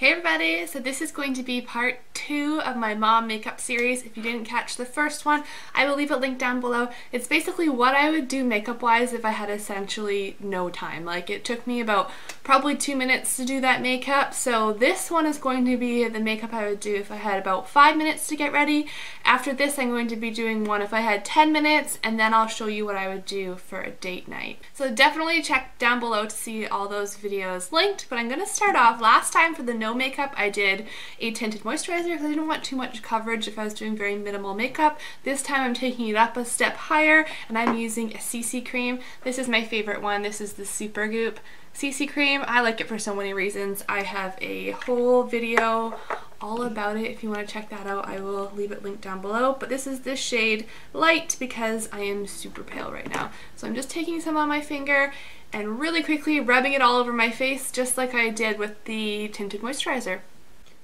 Hey everybody! So this is going to be part two of my mom makeup series. If you didn't catch the first one, I will leave a link down below. It's basically what I would do makeup wise if I had essentially no time. Like it took me about probably two minutes to do that makeup. So this one is going to be the makeup I would do if I had about five minutes to get ready. After this I'm going to be doing one if I had 10 minutes and then I'll show you what I would do for a date night. So definitely check down below to see all those videos linked. But I'm going to start off last time for the no makeup, I did a tinted moisturizer because I didn't want too much coverage if I was doing very minimal makeup. This time I'm taking it up a step higher and I'm using a CC cream. This is my favorite one. This is the Supergoop CC cream. I like it for so many reasons. I have a whole video all about it. If you want to check that out, I will leave it linked down below. But this is the shade Light because I am super pale right now. So I'm just taking some on my finger and really quickly rubbing it all over my face just like I did with the tinted moisturizer.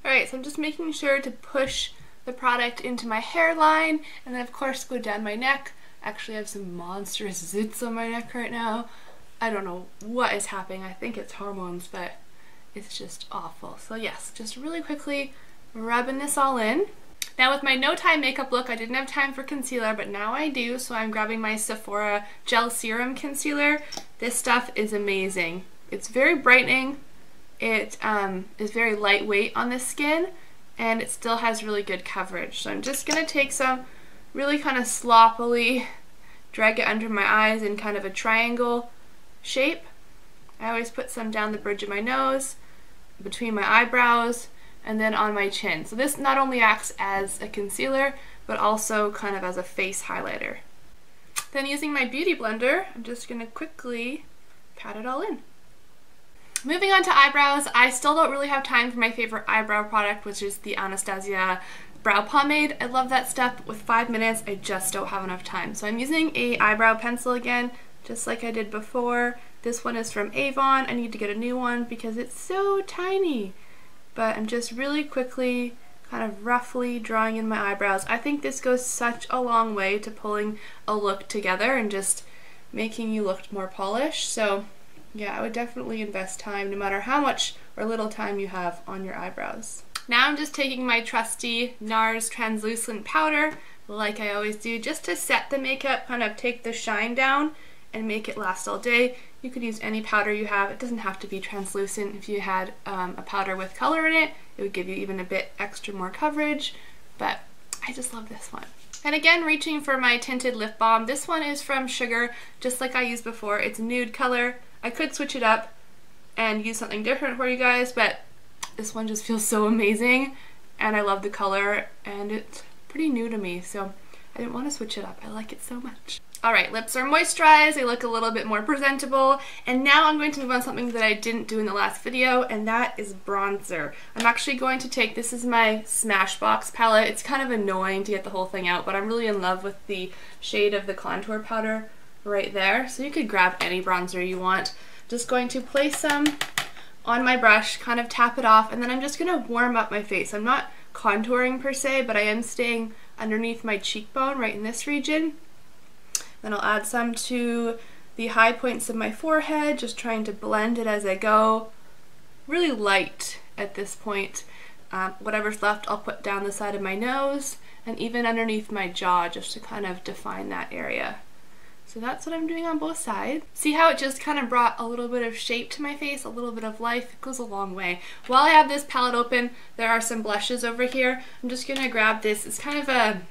Alright, so I'm just making sure to push the product into my hairline and then of course go down my neck. Actually I have some monstrous zits on my neck right now. I don't know what is happening. I think it's hormones, but it's just awful. So yes, just really quickly rubbing this all in. Now with my no time makeup look, I didn't have time for concealer, but now I do, so I'm grabbing my Sephora Gel Serum Concealer. This stuff is amazing. It's very brightening, it um, is very lightweight on the skin, and it still has really good coverage. So I'm just going to take some really kind of sloppily, drag it under my eyes in kind of a triangle shape. I always put some down the bridge of my nose, between my eyebrows, and then on my chin. So this not only acts as a concealer, but also kind of as a face highlighter. Then using my Beauty Blender, I'm just going to quickly pat it all in. Moving on to eyebrows, I still don't really have time for my favorite eyebrow product, which is the Anastasia brow pomade. I love that stuff. With five minutes, I just don't have enough time. So I'm using a eyebrow pencil again, just like I did before. This one is from Avon. I need to get a new one because it's so tiny but I'm just really quickly kind of roughly drawing in my eyebrows. I think this goes such a long way to pulling a look together and just making you look more polished. So yeah, I would definitely invest time no matter how much or little time you have on your eyebrows. Now I'm just taking my trusty NARS translucent powder like I always do just to set the makeup, kind of take the shine down and make it last all day. You could use any powder you have. It doesn't have to be translucent. If you had um, a powder with color in it, it would give you even a bit extra more coverage, but I just love this one. And again, reaching for my tinted lip balm. This one is from Sugar, just like I used before. It's nude color. I could switch it up and use something different for you guys, but this one just feels so amazing and I love the color and it's pretty new to me, so I didn't want to switch it up. I like it so much. Alright, lips are moisturized, they look a little bit more presentable, and now I'm going to move on to something that I didn't do in the last video, and that is bronzer. I'm actually going to take, this is my Smashbox palette, it's kind of annoying to get the whole thing out, but I'm really in love with the shade of the contour powder right there, so you could grab any bronzer you want. Just going to place some on my brush, kind of tap it off, and then I'm just going to warm up my face. I'm not contouring per se, but I am staying underneath my cheekbone right in this region then I'll add some to the high points of my forehead, just trying to blend it as I go. Really light at this point. Um, whatever's left I'll put down the side of my nose and even underneath my jaw just to kind of define that area. So that's what I'm doing on both sides. See how it just kind of brought a little bit of shape to my face, a little bit of life. It goes a long way. While I have this palette open, there are some blushes over here. I'm just going to grab this. It's kind of a,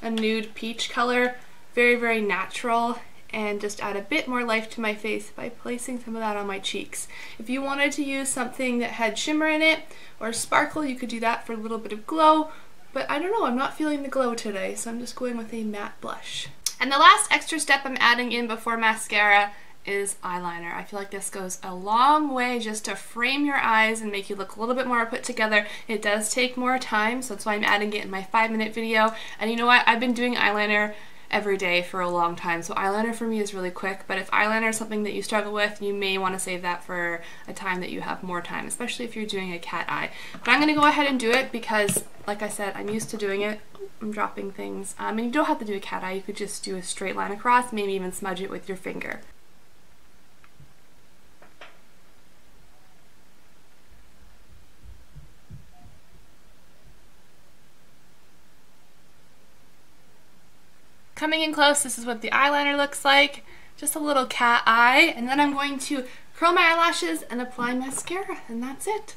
a nude peach color very, very natural and just add a bit more life to my face by placing some of that on my cheeks. If you wanted to use something that had shimmer in it or sparkle, you could do that for a little bit of glow, but I don't know, I'm not feeling the glow today, so I'm just going with a matte blush. And the last extra step I'm adding in before mascara is eyeliner. I feel like this goes a long way just to frame your eyes and make you look a little bit more put together. It does take more time, so that's why I'm adding it in my five minute video. And you know what? I've been doing eyeliner every day for a long time. So eyeliner for me is really quick, but if eyeliner is something that you struggle with, you may want to save that for a time that you have more time, especially if you're doing a cat eye. But I'm going to go ahead and do it because, like I said, I'm used to doing it. I'm dropping things. Um, and you don't have to do a cat eye, you could just do a straight line across, maybe even smudge it with your finger. Coming in close, this is what the eyeliner looks like. Just a little cat eye. And then I'm going to curl my eyelashes and apply mascara. And that's it.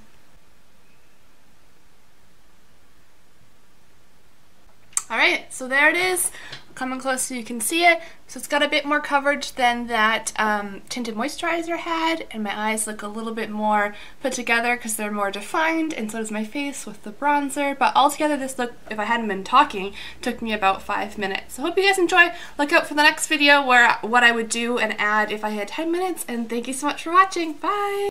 Alright, so there it is. Coming close so you can see it. So it's got a bit more coverage than that um, tinted moisturizer had, and my eyes look a little bit more put together because they're more defined, and so does my face with the bronzer. But altogether, this look, if I hadn't been talking, took me about five minutes. So hope you guys enjoy. Look out for the next video where what I would do and add if I had 10 minutes, and thank you so much for watching. Bye!